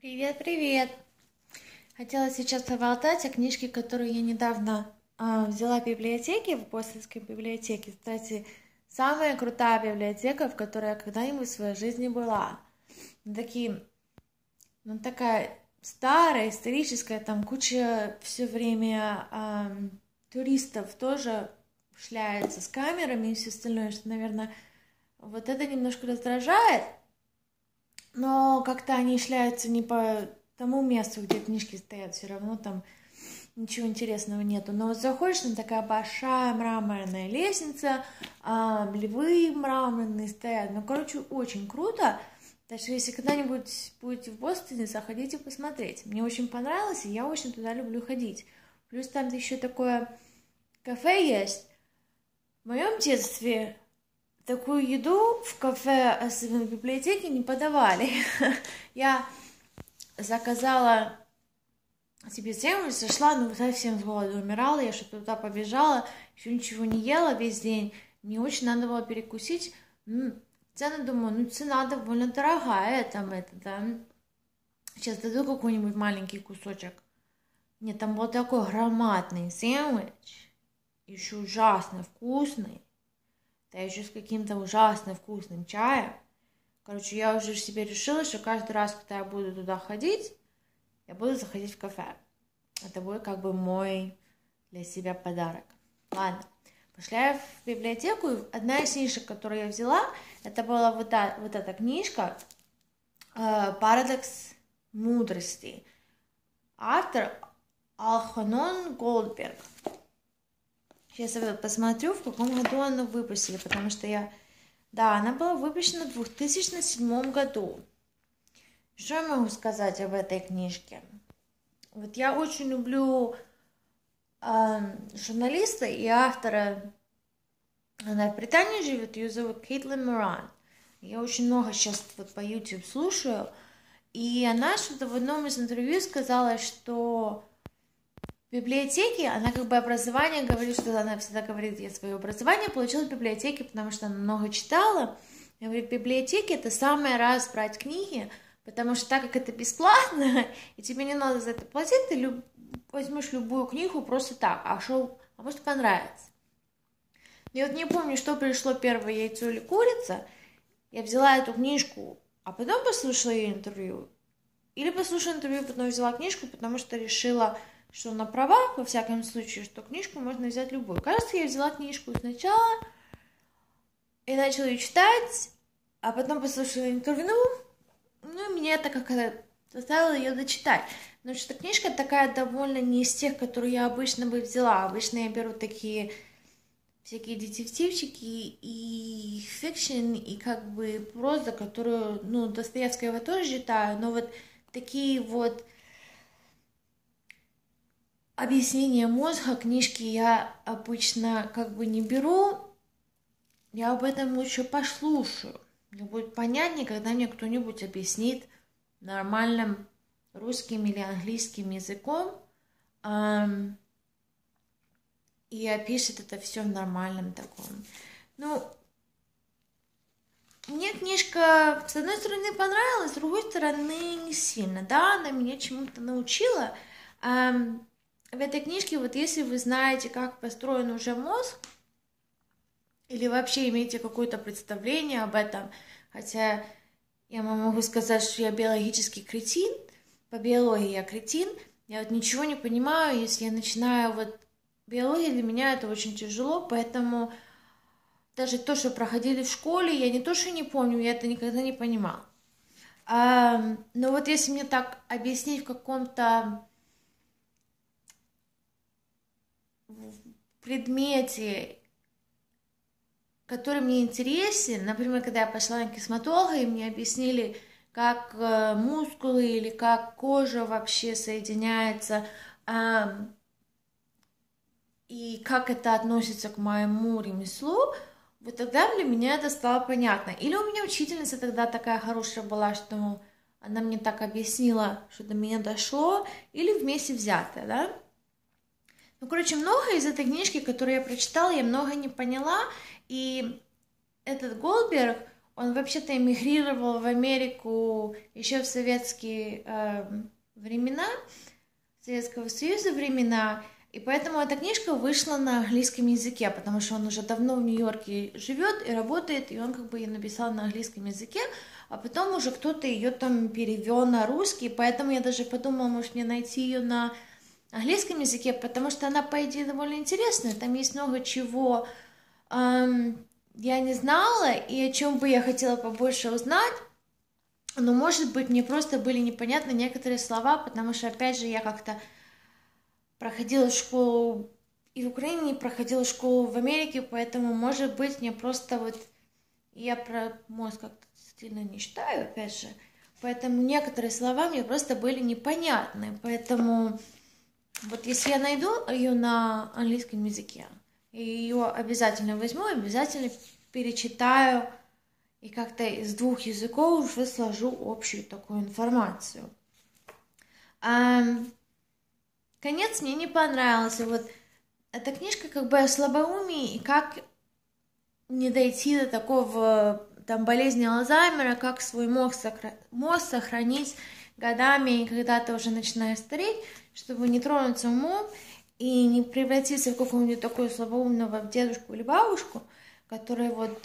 Привет, привет! Хотела сейчас поболтать о книжке, которую я недавно а, взяла в библиотеке, в Бостонской библиотеке. Кстати, самая крутая библиотека, в которой я когда-нибудь в своей жизни была. Ну, такие, ну такая старая, историческая, там куча все время а, туристов тоже шляется с камерами и все остальное, что, наверное, вот это немножко раздражает, но как-то они шляются не по тому месту, где книжки стоят, все равно там ничего интересного нету. Но вот заходишь, там такая большая мраморная лестница, а, львы мраморные стоят. Ну, короче, очень круто. Так что если когда-нибудь будете в Бостоне, заходите посмотреть. Мне очень понравилось, и я очень туда люблю ходить. Плюс там еще такое кафе есть. В моем детстве такую еду в кафе, особенно в библиотеке, не подавали. Я заказала себе сэндвич, зашла, ну, совсем с голоду умирала, я что-то туда побежала, еще ничего не ела весь день, мне очень надо было перекусить. Ну, цены, думаю, ну, цена довольно дорогая, там, это, да. Сейчас даю какой-нибудь маленький кусочек. Нет, там был такой громадный сэндвич, еще ужасно вкусный да еще с каким-то ужасно вкусным чаем. Короче, я уже себе решила, что каждый раз, когда я буду туда ходить, я буду заходить в кафе. Это будет как бы мой для себя подарок. Ладно, пошли в библиотеку. Одна из книжек, которую я взяла, это была вот, та, вот эта книжка «Парадокс мудрости». Автор Алханон Голдберг. Сейчас я посмотрю, в каком году она выпустили, потому что я... Да, она была выпущена в 2007 году. Что я могу сказать об этой книжке? Вот я очень люблю э, журналиста и автора. Она в Британии живет, ее зовут Кейтлин Моран. Я очень много сейчас вот по YouTube слушаю. И она что-то в одном из интервью сказала, что в библиотеке, она как бы образование говорит, что она всегда говорит, я свое образование получила в библиотеке, потому что она много читала. Я говорю, в библиотеке это самое раз брать книги, потому что так как это бесплатно, и тебе не надо за это платить, ты люб... возьмешь любую книгу просто так, а что, а может понравится. Я вот не помню, что пришло первое, яйцо или курица. Я взяла эту книжку, а потом послушала ее интервью. Или послушала интервью, потом взяла книжку, потому что решила что на правах, во всяком случае, что книжку можно взять любую. Кажется, я взяла книжку сначала и начала ее читать, а потом послушала интервью, ну, и меня это как-то заставило ее дочитать. Потому что книжка такая довольно не из тех, которые я обычно бы взяла. Обычно я беру такие всякие детективчики и fiction, и как бы проза, которую, ну, Достоевского я тоже читаю, но вот такие вот объяснение мозга книжки я обычно как бы не беру, я об этом лучше послушаю. Мне будет понятнее, когда мне кто-нибудь объяснит нормальным русским или английским языком эм, и опишет это все в нормальном таком. Ну, мне книжка, с одной стороны, понравилась, с другой стороны, не сильно. Да, она меня чему-то научила. Эм, в этой книжке, вот если вы знаете, как построен уже мозг, или вообще имеете какое-то представление об этом, хотя я могу сказать, что я биологический кретин, по биологии я кретин, я вот ничего не понимаю, если я начинаю вот... Биология для меня это очень тяжело, поэтому даже то, что проходили в школе, я не то, что не помню, я это никогда не понимала. Но вот если мне так объяснить в каком-то предмете, который мне интересен, например, когда я пошла на косметолога, и мне объяснили, как э, мускулы или как кожа вообще соединяется, и как это относится к моему ремеслу, вот тогда для меня это стало понятно. Или у меня учительница тогда такая хорошая была, что она мне так объяснила, что до меня дошло, или вместе взятое, да? Ну, короче, много из этой книжки, которую я прочитала, я много не поняла, и этот Голдберг, он вообще-то эмигрировал в Америку еще в советские э, времена, Советского Союза времена, и поэтому эта книжка вышла на английском языке, потому что он уже давно в Нью-Йорке живет и работает, и он как бы ее написал на английском языке, а потом уже кто-то ее там перевел на русский, поэтому я даже подумала, может мне найти ее на английском языке, потому что она, по идее, довольно интересная, там есть много чего, эм, я не знала и о чем бы я хотела побольше узнать, но, может быть, мне просто были непонятны некоторые слова, потому что, опять же, я как-то проходила школу и в Украине, проходила школу в Америке, поэтому, может быть, мне просто вот... Я про мозг как-то сильно не читаю, опять же, поэтому некоторые слова мне просто были непонятны, поэтому вот если я найду ее на английском языке, ее обязательно возьму, обязательно перечитаю и как-то из двух языков уже сложу общую такую информацию. А, конец мне не понравился. Вот эта книжка как бы о слабоумии и как не дойти до такого там болезни Алзаймера, как свой мозг, сохра... мозг сохранить годами, когда ты уже начинаешь стареть, чтобы не тронуться умом и не превратиться в какого-нибудь такого слабоумного дедушку или бабушку, который вот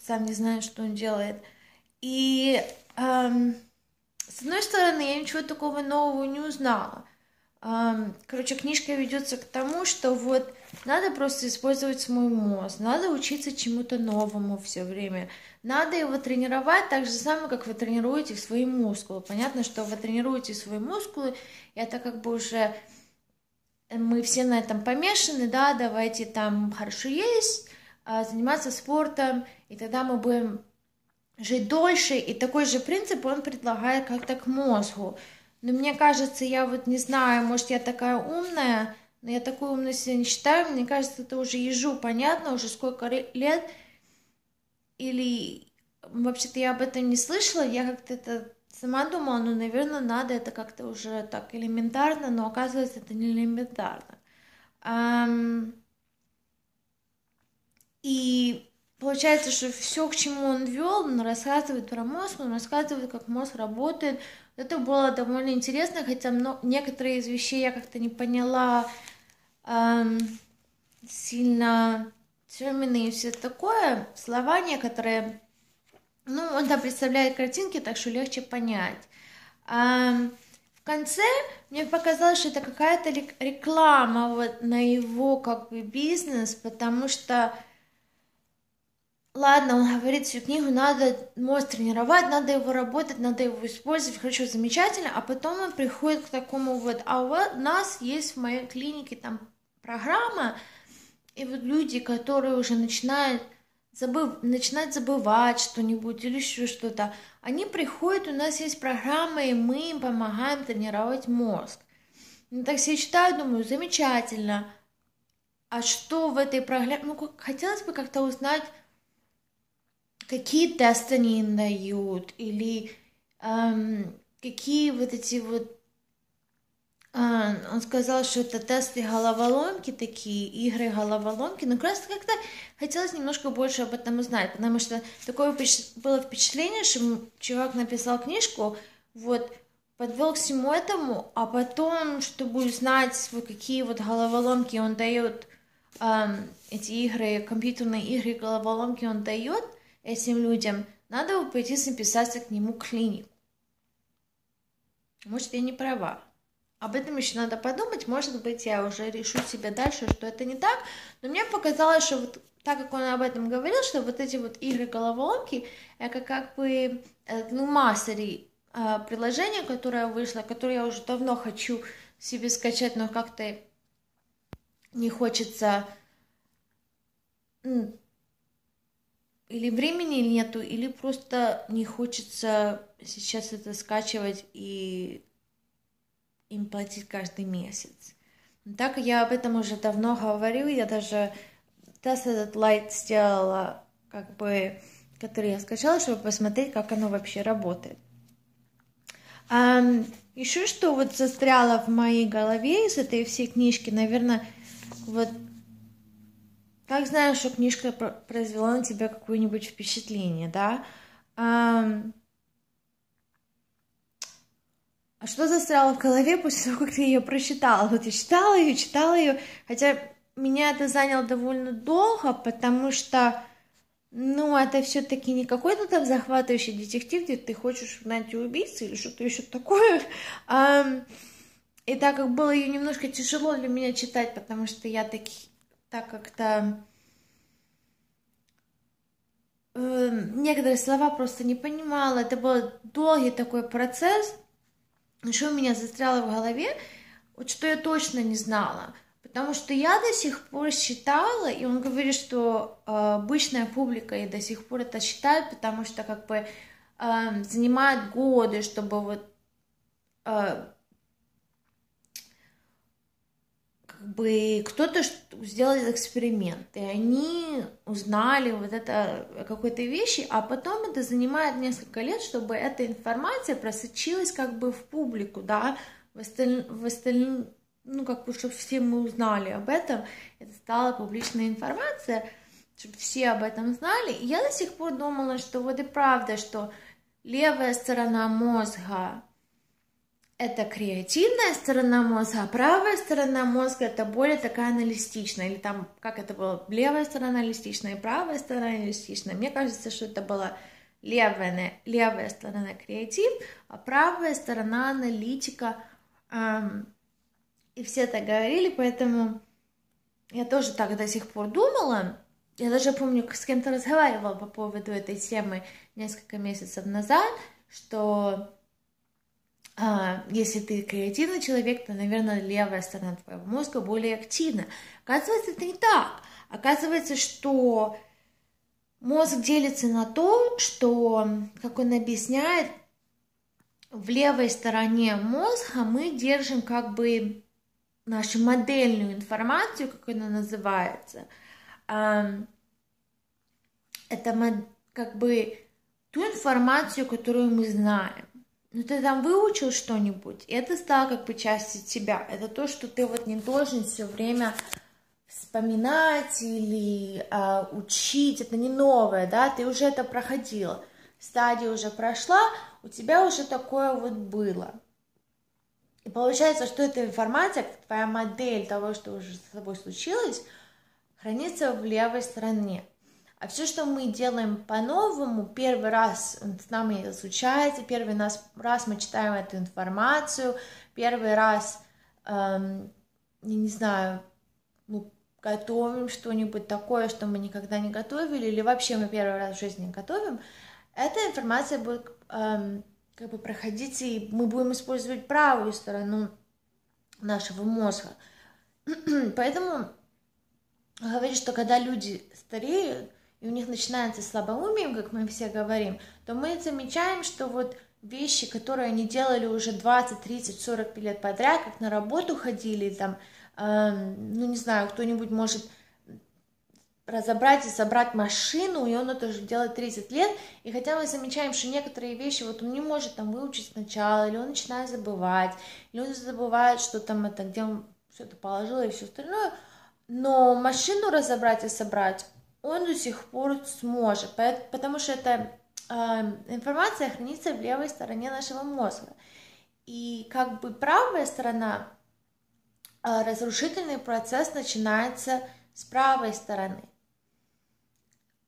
сам не знает, что он делает. И эм, с одной стороны, я ничего такого нового не узнала. Короче, книжка ведется к тому, что вот надо просто использовать свой мозг, надо учиться чему-то новому все время, надо его тренировать так же самое, как вы тренируете свои мускулы. Понятно, что вы тренируете свои мускулы, и это как бы уже мы все на этом помешаны, да, давайте там хорошо есть, а, заниматься спортом, и тогда мы будем жить дольше. И такой же принцип он предлагает как-то к мозгу. Но мне кажется, я вот не знаю, может, я такая умная, но я такую умную себя не считаю. Мне кажется, это уже ежу понятно, уже сколько лет. Или вообще-то я об этом не слышала, я как-то это сама думала, ну, наверное, надо это как-то уже так элементарно, но оказывается, это не элементарно. И получается, что все, к чему он вел, он рассказывает про мозг, он рассказывает, как мозг работает. Это было довольно интересно, хотя некоторые из вещей я как-то не поняла эм, сильно термины и все такое, слова некоторые. Ну, он там представляет картинки, так что легче понять. Эм, в конце мне показалось, что это какая-то реклама вот на его как бы бизнес, потому что Ладно, он говорит всю книгу, надо мозг тренировать, надо его работать, надо его использовать, хорошо, замечательно, а потом он приходит к такому вот, а у нас есть в моей клинике там программа, и вот люди, которые уже начинают забыв, начинать забывать что-нибудь или еще что-то, они приходят, у нас есть программа, и мы им помогаем тренировать мозг. Ну, так все читаю, думаю, замечательно. А что в этой программе? Ну, хотелось бы как-то узнать, какие тесты они дают, или эм, какие вот эти вот... А, он сказал, что это тесты головоломки такие, игры головоломки, но как раз как-то хотелось немножко больше об этом узнать, потому что такое было впечатление, что чувак написал книжку, вот, подвел к всему этому, а потом, чтобы узнать, вот какие вот головоломки он дает, эм, эти игры, компьютерные игры, головоломки он дает, этим людям, надо бы пойти записаться к нему в клинику. Может, я не права. Об этом еще надо подумать. Может быть, я уже решу себе дальше, что это не так. Но мне показалось, что вот так как он об этом говорил, что вот эти вот игры головоломки, это как бы ну, Mastery э, приложение, которое вышло, которое я уже давно хочу себе скачать, но как-то не хочется или времени нету, или просто не хочется сейчас это скачивать и им платить каждый месяц. Так я об этом уже давно говорю, я даже тест этот лайт сделала, как бы, который я скачала, чтобы посмотреть, как оно вообще работает. А, еще что вот застряло в моей голове из этой всей книжки, наверное, вот как знаешь, что книжка произвела на тебя какое-нибудь впечатление, да? А что застряло в голове после того, как ты ее прочитала? Вот я читала ее, читала ее, хотя меня это заняло довольно долго, потому что, ну, это все-таки не какой-то там захватывающий детектив, где ты хочешь найти убийцу или что-то еще такое. И так как было ее немножко тяжело для меня читать, потому что я таки, так как-то э, некоторые слова просто не понимала. Это был долгий такой процесс. Что у меня застряло в голове, вот что я точно не знала. Потому что я до сих пор считала, и он говорит, что э, обычная публика и до сих пор это считает, потому что как бы э, занимает годы, чтобы вот э, как бы кто-то сделал эксперимент, и они узнали вот это какой-то вещи, а потом это занимает несколько лет, чтобы эта информация просочилась как бы в публику, да, в, осталь... в остальном, ну, как бы, чтобы все мы узнали об этом, это стала публичная информация, чтобы все об этом знали. И я до сих пор думала, что вот и правда, что левая сторона мозга это креативная сторона мозга, а правая сторона мозга это более такая аналитичная, или там, как это было, левая сторона аналитичная и правая сторона аналитичная. Мне кажется, что это была левая, левая сторона креатив, а правая сторона аналитика. Эм, и все так говорили, поэтому я тоже так до сих пор думала. Я даже помню, с кем-то разговаривала по поводу этой темы несколько месяцев назад, что если ты креативный человек, то, наверное, левая сторона твоего мозга более активна. Оказывается, это не так. Оказывается, что мозг делится на то, что, как он объясняет, в левой стороне мозга мы держим как бы нашу модельную информацию, как она называется. Это как бы ту информацию, которую мы знаем ну ты там выучил что-нибудь, и это стало как бы частью тебя. Это то, что ты вот не должен все время вспоминать или э, учить, это не новое, да, ты уже это проходила, стадия уже прошла, у тебя уже такое вот было. И получается, что эта информация, твоя модель того, что уже с тобой случилось, хранится в левой стороне. А все, что мы делаем по-новому, первый раз с нами это случается, первый раз мы читаем эту информацию, первый раз, эм, я не знаю, ну, готовим что-нибудь такое, что мы никогда не готовили, или вообще мы первый раз в жизни готовим, эта информация будет эм, как бы проходить, и мы будем использовать правую сторону нашего мозга. Поэтому говорит, что когда люди стареют, и у них начинается слабоумие, как мы все говорим, то мы замечаем, что вот вещи, которые они делали уже 20, 30, 40 лет подряд, как на работу ходили, там, э, ну, не знаю, кто-нибудь может разобрать и собрать машину, и он это уже делает 30 лет, и хотя мы замечаем, что некоторые вещи вот он не может там выучить сначала, или он начинает забывать, или он забывает, что там это, где он все это положил и все остальное, но машину разобрать и собрать он до сих пор сможет, потому что эта информация хранится в левой стороне нашего мозга. И как бы правая сторона, э, разрушительный процесс начинается с правой стороны.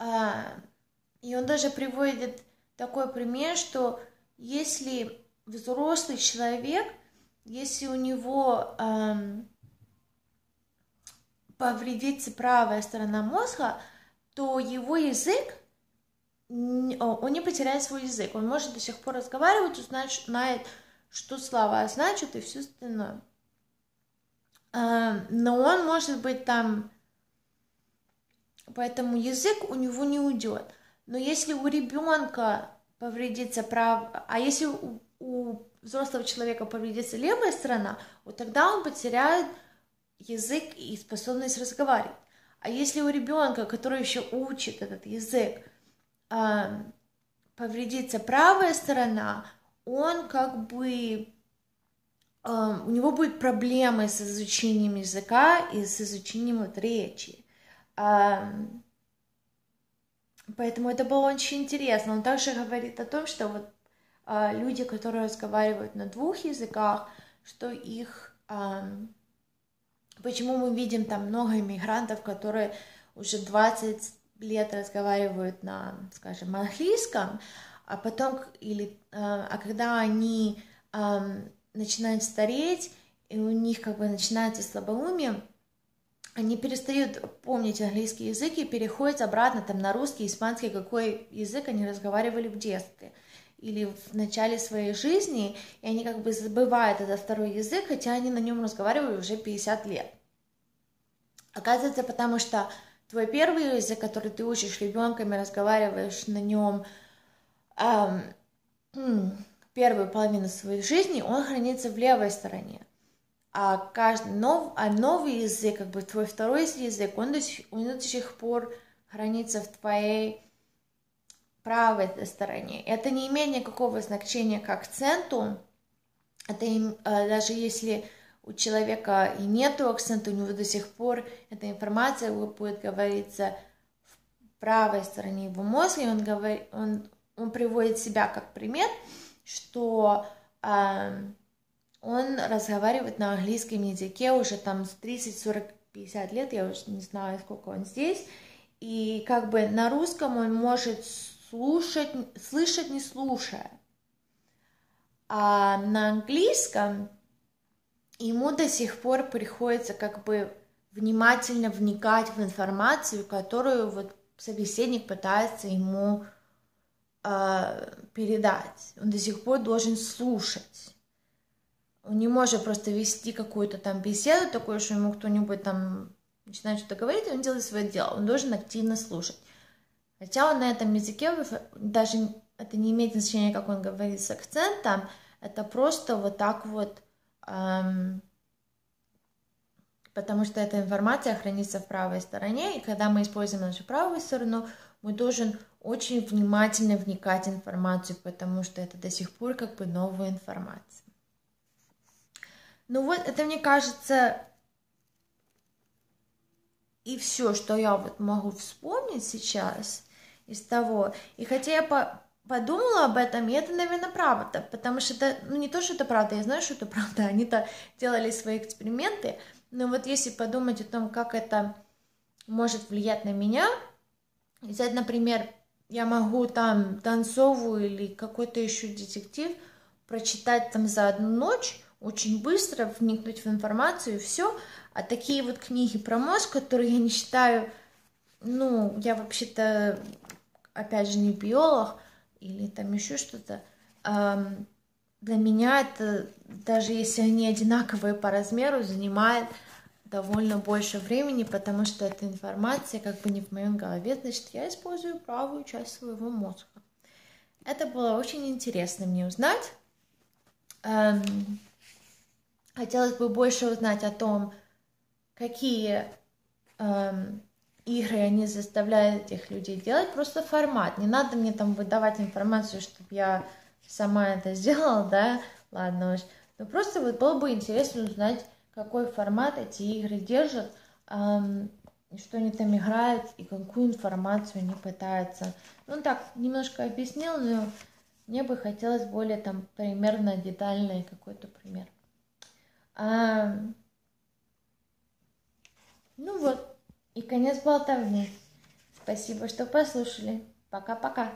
Э, и он даже приводит такой пример, что если взрослый человек, если у него эм, повредится правая сторона мозга, то его язык, он не потеряет свой язык. Он может до сих пор разговаривать, узнать, знает, что слова значат и все остальное. А, но он может быть там, поэтому язык у него не уйдет. Но если у ребенка повредится прав, а если у, у взрослого человека повредится левая сторона, вот тогда он потеряет язык и способность разговаривать. А если у ребенка, который еще учит этот язык, повредится правая сторона, он как бы у него будет проблемы с изучением языка и с изучением вот речи. Поэтому это было очень интересно. Он также говорит о том, что вот а, люди, которые разговаривают на двух языках, что их... А, почему мы видим там много иммигрантов, которые уже 20 лет разговаривают на, скажем, английском, а потом, или, а, а когда они а, начинают стареть, и у них как бы начинается слабоумие, они перестают помнить английский язык и переходят обратно там на русский, испанский, какой язык они разговаривали в детстве или в начале своей жизни, и они как бы забывают этот второй язык, хотя они на нем разговаривали уже 50 лет. Оказывается, потому что твой первый язык, который ты учишь ребенком и разговариваешь на нем эм, первую половину своей жизни, он хранится в левой стороне а каждый нов, а новый язык, как бы твой второй язык, он до, сих, он до сих пор хранится в твоей правой стороне. Это не имеет никакого значения к акценту. Это им, а, даже если у человека и нету акцента, у него до сих пор эта информация будет говориться в правой стороне его мозга, и он, говорит, он, он приводит себя как пример, что э, он разговаривает на английском языке уже там с 30, 40, 50 лет, я уже не знаю, сколько он здесь, и как бы на русском он может слушать, слышать не слушая, а на английском ему до сих пор приходится как бы внимательно вникать в информацию, которую вот собеседник пытается ему э, передать. Он до сих пор должен слушать. Он не может просто вести какую-то там беседу такую, что ему кто-нибудь там начинает что-то говорить, и он делает свое дело. Он должен активно слушать. Хотя он на этом языке, даже это не имеет значения, как он говорит с акцентом, это просто вот так вот, эм, потому что эта информация хранится в правой стороне, и когда мы используем нашу правую сторону, мы должен очень внимательно вникать в информацию, потому что это до сих пор как бы новая информация. Ну вот, это мне кажется и все, что я вот могу вспомнить сейчас из того. И хотя я по подумала об этом, и это, наверное, правда, потому что это, ну не то, что это правда, я знаю, что это правда, они-то делали свои эксперименты, но вот если подумать о том, как это может влиять на меня, взять, например, я могу там танцовую или какой-то еще детектив прочитать там за одну ночь, очень быстро вникнуть в информацию и все. А такие вот книги про мозг, которые я не считаю, ну, я вообще-то, опять же, не биолог или там еще что-то, для меня это, даже если они одинаковые по размеру, занимает довольно больше времени, потому что эта информация как бы не в моем голове, значит, я использую правую часть своего мозга. Это было очень интересно мне узнать. Эм, Хотелось бы больше узнать о том, какие эм, игры они заставляют этих людей делать. Просто формат. Не надо мне там выдавать информацию, чтобы я сама это сделала, да? Ладно уж. Но просто вот было бы интересно узнать, какой формат эти игры держат, эм, что они там играют и какую информацию они пытаются. Ну так, немножко объяснил, но мне бы хотелось более там примерно детальный какой-то пример. А, ну вот, и конец болтовни. Спасибо, что послушали. Пока-пока.